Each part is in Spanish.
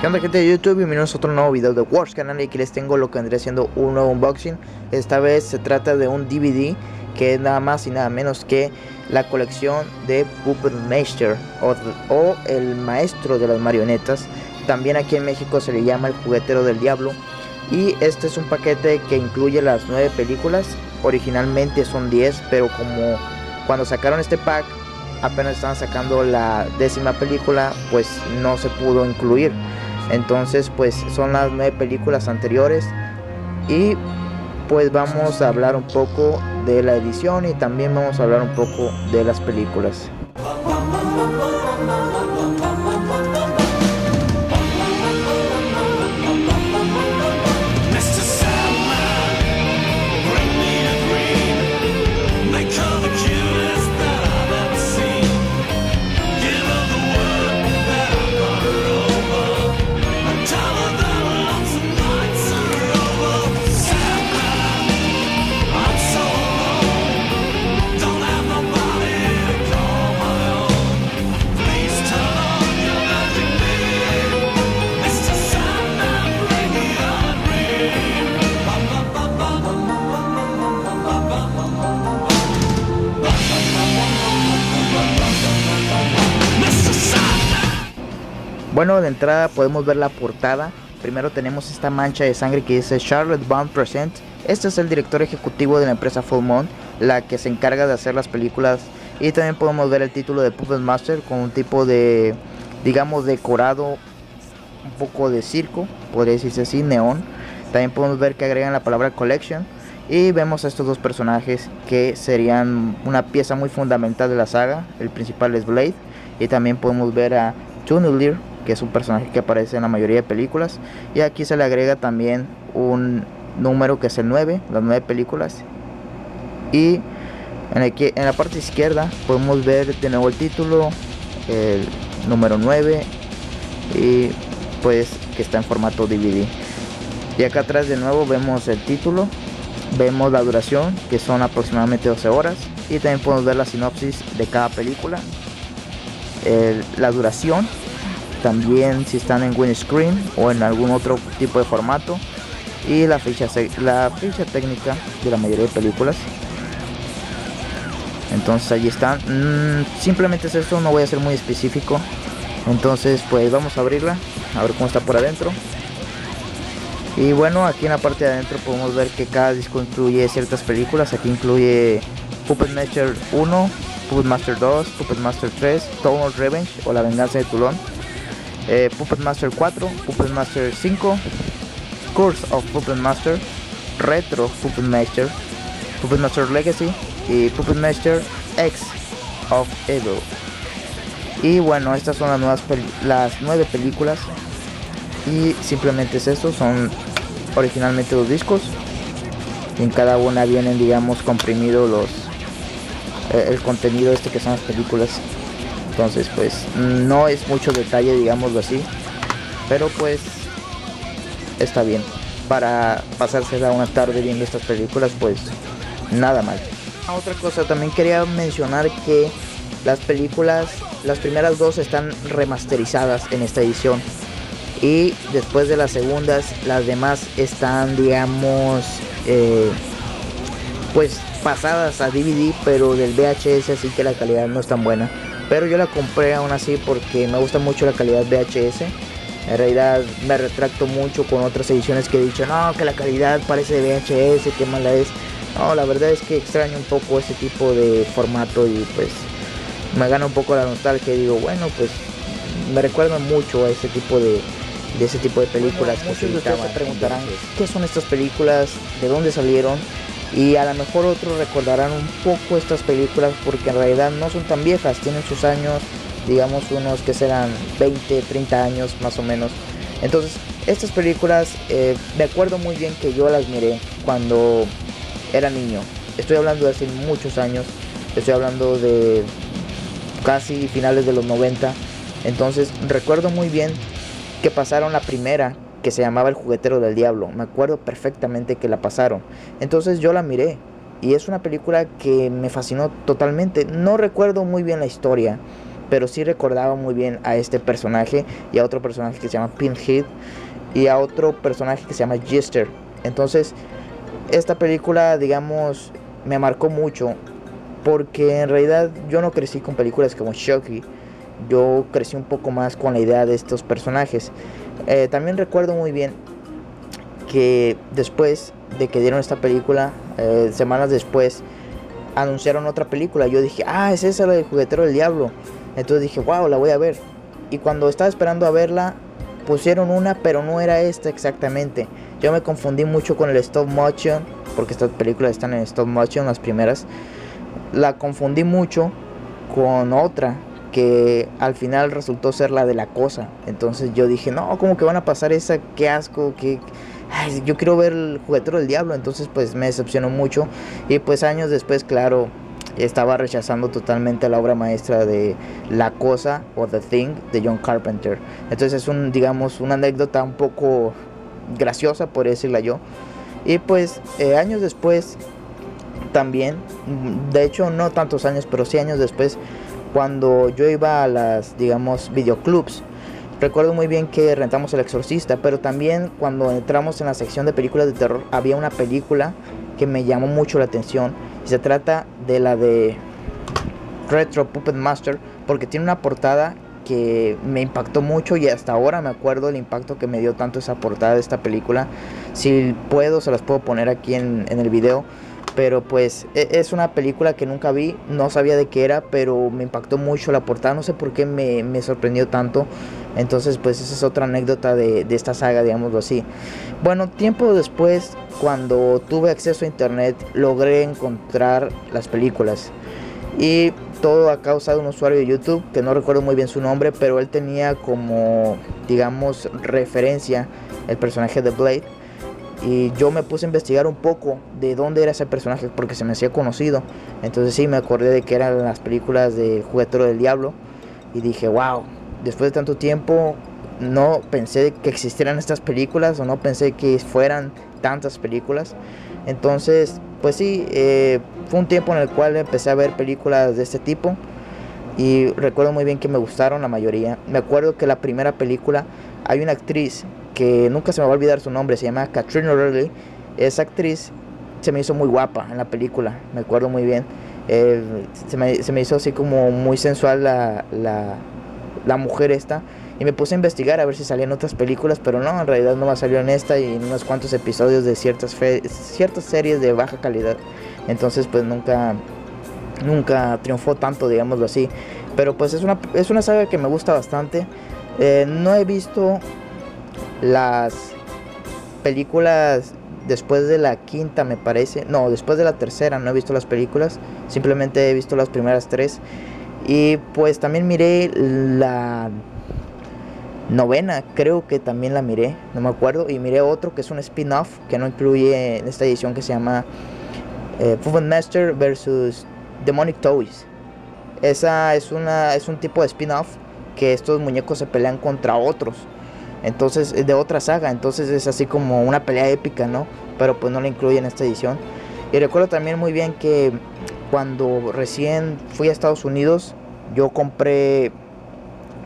¿Qué onda gente de YouTube? Bienvenidos a otro nuevo video de Wars Canal y aquí les tengo lo que vendría siendo un nuevo unboxing. Esta vez se trata de un DVD que es nada más y nada menos que la colección de Puppet Master o, o el maestro de las marionetas. También aquí en México se le llama el juguetero del diablo. Y este es un paquete que incluye las nueve películas. Originalmente son 10 pero como cuando sacaron este pack apenas estaban sacando la décima película pues no se pudo incluir entonces pues son las nueve películas anteriores y pues vamos a hablar un poco de la edición y también vamos a hablar un poco de las películas. Bueno, de entrada podemos ver la portada. Primero tenemos esta mancha de sangre que dice Charlotte Bond Present. Este es el director ejecutivo de la empresa Full Moon, la que se encarga de hacer las películas. Y también podemos ver el título de Puppet Master con un tipo de, digamos, decorado un poco de circo, podría decirse así, neón. También podemos ver que agregan la palabra collection. Y vemos a estos dos personajes que serían una pieza muy fundamental de la saga. El principal es Blade. Y también podemos ver a Tunnelir que es un personaje que aparece en la mayoría de películas. Y aquí se le agrega también un número que es el 9, las 9 películas. Y en, en la parte izquierda podemos ver de nuevo el título, el número 9 y pues que está en formato DVD. Y acá atrás de nuevo vemos el título, vemos la duración que son aproximadamente 12 horas y también podemos ver la sinopsis de cada película, la duración también si están en windscreen o en algún otro tipo de formato. Y la ficha la ficha técnica de la mayoría de películas. Entonces allí están mm, simplemente es eso no voy a ser muy específico. Entonces pues vamos a abrirla a ver cómo está por adentro. Y bueno aquí en la parte de adentro podemos ver que cada disco incluye ciertas películas. Aquí incluye Puppet Master 1 Puppet Master 2 Puppet Master 3 Town Revenge o La Venganza de Tulón eh, Puppet Master 4, Puppet Master 5, Course of Puppet Master, Retro Puppet Master, Puppet Master Legacy y Puppet Master X of Evil. Y bueno, estas son las nuevas las nueve películas y simplemente es eso, son originalmente dos discos. Y en cada una vienen, digamos, comprimidos los eh, el contenido este que son las películas entonces, pues no es mucho detalle, digámoslo así. Pero pues está bien. Para pasársela una tarde viendo estas películas, pues nada mal. Ah, otra cosa, también quería mencionar que las películas, las primeras dos están remasterizadas en esta edición. Y después de las segundas, las demás están, digamos, eh, pues pasadas a DVD, pero del VHS, así que la calidad no es tan buena. Pero yo la compré aún así porque me gusta mucho la calidad VHS. En realidad me retracto mucho con otras ediciones que he dicho, no, que la calidad parece de VHS, que mala es. No, la verdad es que extraño un poco ese tipo de formato y pues me gana un poco la nostalgia y digo, bueno, pues me recuerda mucho a ese tipo de, de ese tipo de películas. muchos de ustedes se preguntarán, ¿qué son estas películas? ¿De dónde salieron? Y a lo mejor otros recordarán un poco estas películas porque en realidad no son tan viejas, tienen sus años, digamos unos que serán 20, 30 años más o menos. Entonces, estas películas eh, me acuerdo muy bien que yo las miré cuando era niño. Estoy hablando de hace muchos años, estoy hablando de casi finales de los 90. Entonces, recuerdo muy bien que pasaron la primera que se llamaba El juguetero del diablo. Me acuerdo perfectamente que la pasaron. Entonces yo la miré y es una película que me fascinó totalmente. No recuerdo muy bien la historia, pero sí recordaba muy bien a este personaje y a otro personaje que se llama Pinhead y a otro personaje que se llama Jester. Entonces, esta película, digamos, me marcó mucho porque en realidad yo no crecí con películas como Chucky. Yo crecí un poco más con la idea de estos personajes. Eh, también recuerdo muy bien que después de que dieron esta película, eh, semanas después, anunciaron otra película. Yo dije, ah, es esa la del juguetero del diablo. Entonces dije, wow, la voy a ver. Y cuando estaba esperando a verla, pusieron una, pero no era esta exactamente. Yo me confundí mucho con el stop motion, porque estas películas están en stop motion, las primeras. La confundí mucho con otra que al final resultó ser la de la cosa. Entonces yo dije, no, ¿cómo que van a pasar esa? Qué asco, qué... yo quiero ver el juguetero del diablo. Entonces pues me decepcionó mucho. Y pues años después, claro, estaba rechazando totalmente la obra maestra de La Cosa o The Thing de John Carpenter. Entonces es un, digamos, una anécdota un poco graciosa, por decirla yo. Y pues eh, años después, también, de hecho no tantos años, pero sí años después, cuando yo iba a las, digamos, videoclubs, recuerdo muy bien que rentamos El Exorcista, pero también cuando entramos en la sección de películas de terror, había una película que me llamó mucho la atención. Se trata de la de Retro Puppet Master, porque tiene una portada que me impactó mucho y hasta ahora me acuerdo el impacto que me dio tanto esa portada de esta película. Si puedo, se las puedo poner aquí en, el video. Pero pues e, es una película que nunca vi, no sabía de qué era, pero me impactó mucho la portada, no sé por qué me, me sorprendió tanto. Entonces pues esa es otra anécdota de, de esta saga, digámoslo así. Bueno, tiempo después, cuando tuve acceso a internet, logré encontrar las películas. Y todo a causa de un usuario de YouTube, que no recuerdo muy bien su nombre, pero él tenía como, digamos, referencia el personaje de Blade. Y yo me puse a investigar un poco de dónde era ese personaje porque se me hacía conocido. Entonces sí, me acordé de que eran las películas de Juguetero del Diablo. Y dije, wow, después de tanto tiempo no pensé que existieran estas películas o no pensé que fueran tantas películas. Entonces, pues sí, eh, fue un tiempo en el cual empecé a ver películas de este tipo y recuerdo muy bien que me gustaron la mayoría. Me acuerdo que la primera película hay una actriz que nunca se me va a olvidar su nombre, se llama Katrina O'Reilly. Esa actriz se me hizo muy guapa en la película, me acuerdo muy bien. Eh, se, me, hizo así como muy sensual la, la, la mujer esta y me puse a investigar a ver si salían otras películas, pero no, en realidad no me salió en esta y en unos cuantos episodios de ciertas, ciertas series de baja calidad. Entonces pues nunca, nunca triunfó tanto, digámoslo así. Pero pues es una, es una saga que me gusta bastante. Eh, no he visto las películas después de la quinta me parece. No, después de la tercera no he visto las películas. Simplemente he visto las primeras tres. Y pues también miré la novena, creo que también la miré, no me acuerdo, y miré otro que es un spin-off que no incluye en esta edición que se llama eh, Master versus Demonic Toys. Esa es, una, es un tipo de spin-off que estos muñecos se pelean contra otros. Entonces es de otra saga, entonces es así como una pelea épica, ¿no? Pero pues no la incluye en esta edición. Y recuerdo también muy bien que cuando recién fui a Estados Unidos, yo compré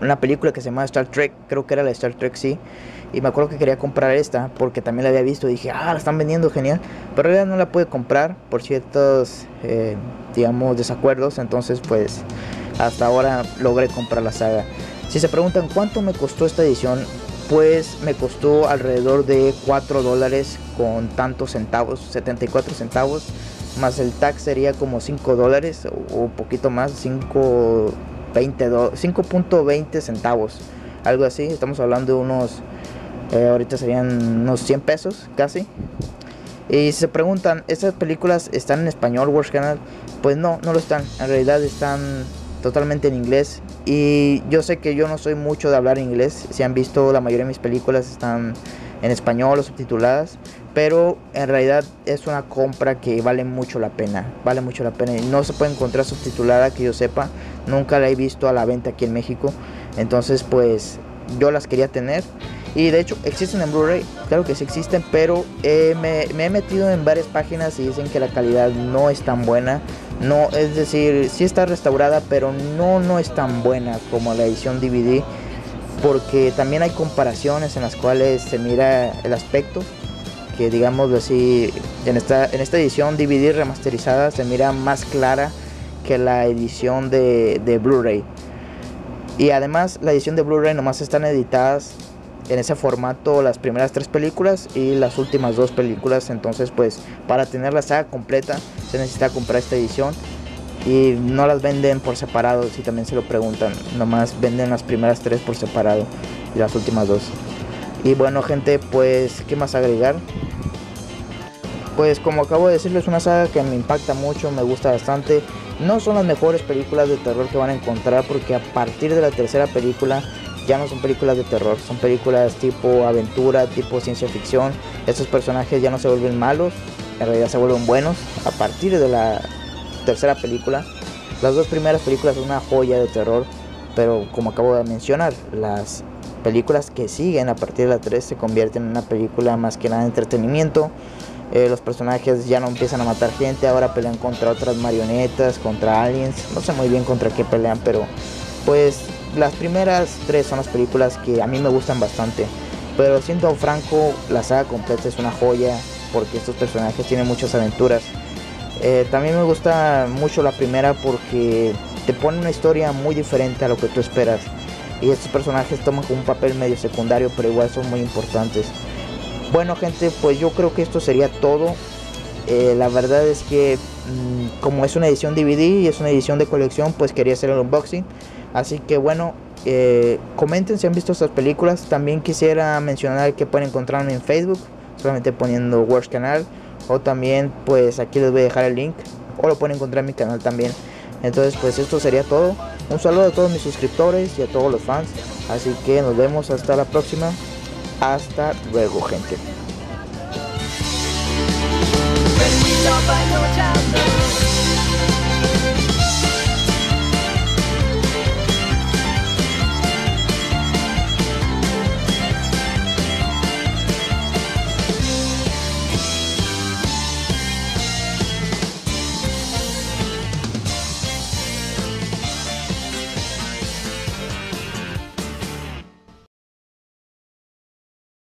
una película que se llama Star Trek, creo que era la Star Trek, sí. Y me acuerdo que quería comprar esta porque también la había visto y dije, ah, la están vendiendo, genial. Pero en no la pude comprar por ciertos, eh, digamos, desacuerdos. Entonces, pues, hasta ahora logré comprar la saga. Si se preguntan cuánto me costó esta edición, pues me costó alrededor de 4 dólares con tantos centavos, 74 centavos. Más el tax sería como 5 dólares o un poquito más, 5 5.20 centavos, algo así. Estamos hablando de unos, eh, ahorita serían unos 100 pesos casi. Y se preguntan, ¿estas películas están en español, Wars Canal? Pues no, no lo están. En realidad están totalmente en inglés. Y yo sé que yo no soy mucho de hablar inglés. Si han visto, la mayoría de mis películas están en español o subtituladas. Pero en realidad es una compra que vale mucho la pena. Vale mucho la pena. Y no se puede encontrar subtitulada que yo sepa. Nunca la he visto a la venta aquí en México. Entonces pues yo las quería tener. Y de hecho existen en Blu-ray. Claro que sí existen. Pero me, me he metido en varias páginas y dicen que la calidad no es tan buena No, es decir, sí está restaurada, pero no, no es tan buena como la edición DVD, porque también hay comparaciones en las cuales se mira el aspecto, que digamos así, en esta, en esta edición DVD remasterizada se mira más clara que la edición de, de Blu-ray. Y además la edición de Blu-ray nomás están editadas en ese formato las primeras tres películas y las últimas dos películas. Entonces, pues para tener la saga completa se necesita comprar esta edición. Y no las venden por separado, si también se lo preguntan. Nomás venden las primeras tres por separado y las últimas dos. Y bueno, gente, pues, ¿qué más agregar? Pues como acabo de decirles, es una saga que me impacta mucho, me gusta bastante. No son las mejores películas de terror que van a encontrar porque a partir de la tercera película ya no son películas de terror, son películas tipo aventura, tipo ciencia ficción. Estos personajes ya no se vuelven malos, en realidad se vuelven buenos a partir de la tercera película. Las dos primeras películas son una joya de terror, pero como acabo de mencionar, las películas que siguen a partir de la 3 se convierten en una película más que nada de entretenimiento. Eh, los personajes ya no empiezan a matar gente, ahora pelean contra otras marionetas, contra aliens. No sé muy bien contra qué pelean, pero pues las primeras tres son las películas que a mí me gustan bastante. Pero siendo franco, la saga completa es una joya porque estos personajes tienen muchas aventuras. Eh, también me gusta mucho la primera porque te pone una historia muy diferente a lo que tú esperas. Y estos personajes toman como un papel medio secundario, pero igual son muy importantes. Bueno gente, pues yo creo que esto sería todo. Eh, la verdad es que mm, como es una edición DVD y es una edición de colección, pues quería hacer el unboxing. Así que bueno, eh, comenten si han visto estas películas. También quisiera mencionar que pueden encontrarme en Facebook, solamente poniendo Worst Canal. O también, pues aquí les voy a dejar el link. O lo pueden encontrar en mi canal también. Entonces, pues esto sería todo. Un saludo a todos mis suscriptores y a todos los fans. Así que nos vemos hasta la próxima. Hasta luego, gente.